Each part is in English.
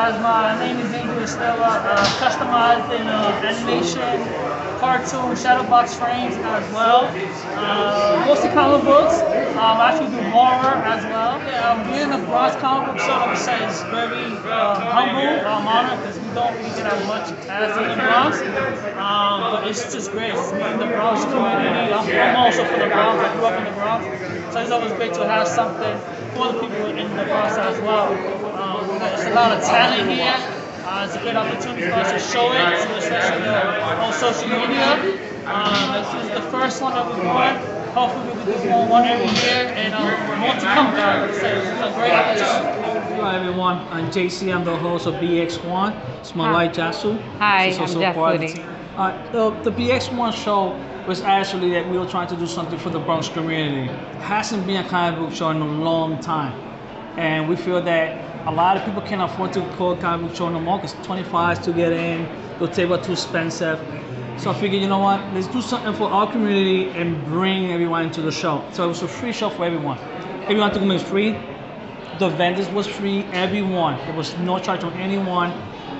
guys? My name is Angel Estella. Uh, customized in uh, animation, cartoon, shadow box frames as well. Uh, mostly comic books. Um, I actually do horror as well. Yeah, um, being in the Bronx comic book show, I would say, is very uh, humble. I'm honored because we don't really get as much as in the Bronx. Um, but it's just great. It's meeting the Bronx community. I'm, I'm also from the Bronx. I grew up in the Bronx. So it's always great to have something for the people in the Bronx as well. There's a lot of talent here. Uh, it's a good opportunity for us to show it, so especially uh, on social media. Um, this is the first one that we're doing. Hopefully we can do more one every year and um, more to come, guys. So it's a great opportunity. Hello everyone, I'm JCee, I'm the host of BX1. It's my Hi. wife Yasu. Hi, She's I'm also part of the Jasudi. team. Uh, the, the BX1 show was actually that we were trying to do something for the Bronx community. It Hasn't been a comic book show in a long time. And we feel that a lot of people can't afford to call comic book show no more because 25 to get in, the table too expensive. So I figured, you know what, let's do something for our community and bring everyone to the show. So it was a free show for everyone. Everyone to come is free. The vendors was free, everyone. There was no charge on anyone.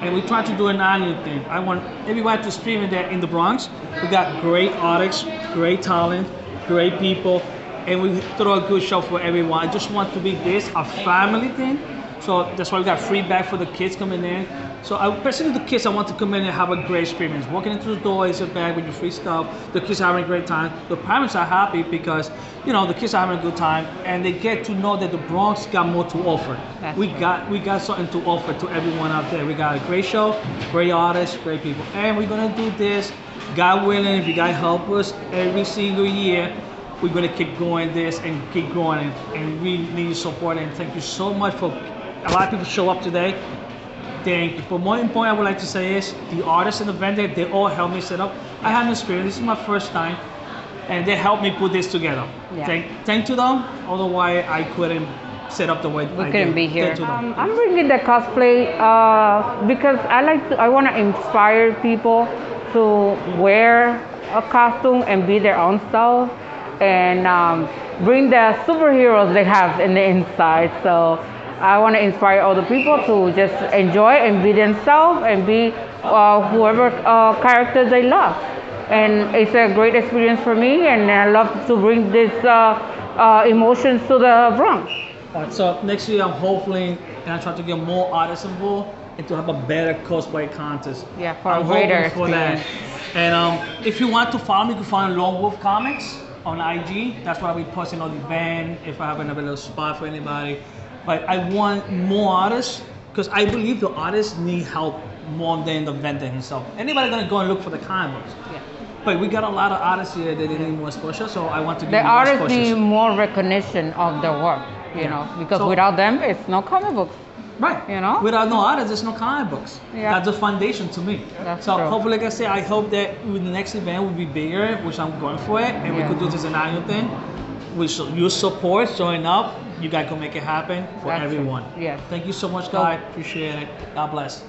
And we tried to do an annual thing. I want everybody to experience that in the Bronx. We got great artists, great talent, great people, and we throw a good show for everyone. I just want to be this a family thing. So that's why we got free bag for the kids coming in. So I personally the kids I want to come in and have a great experience. Walking into the door is a bag with your free stuff. The kids are having a great time. The parents are happy because you know the kids are having a good time and they get to know that the Bronx got more to offer. That's we right. got we got something to offer to everyone out there. We got a great show, great artists, great people, and we're gonna do this. God willing, if you guys help us every single year, we're gonna keep going this and keep growing, and, and we need your support. And thank you so much for a lot of people show up today. Thank you. But more important, I would like to say is the artists and the vendor, they all helped me set up. I have no experience. This is my first time, and they helped me put this together. Yeah. Thank, thank to them. Otherwise, I couldn't set up the way We I couldn't did. be here. Thank to them. Um, I'm bringing the cosplay uh, because I like to, I want to inspire people to wear a costume and be their own self and um, bring the superheroes they have in the inside. So I want to inspire other people to just enjoy and be themselves and be uh, whoever uh, character they love. And it's a great experience for me, and I love to bring this uh, uh, emotions to the Bronx. All right, so next year I'm hopefully and I try to get more artists involved and to have a better cosplay contest. Yeah, for a I'm greater for that. experience. And um, if you want to follow me, you can find Lone Wolf Comics on IG. That's where I'll be posting on the event if I have another little spot for anybody. But I want more artists because I believe the artists need help more than the vendor himself. Anybody gonna go and look for the comic books. Yeah. But we got a lot of artists here that need more exposure, so I want to give The artists need more recognition of their work, you Yeah. know, because So- without them, it's no comic books. Right. You know? Without no artists, there's no comic books. Yeah. That's the foundation to me. That's so true. hopefully, like I say, I hope that with the next event will be bigger, which I'm going for it, and we could do this an annual thing. With your support, showing up, you guys can make it happen for That's true. everyone. Yes. Thank you so much, guys. Appreciate it. God bless.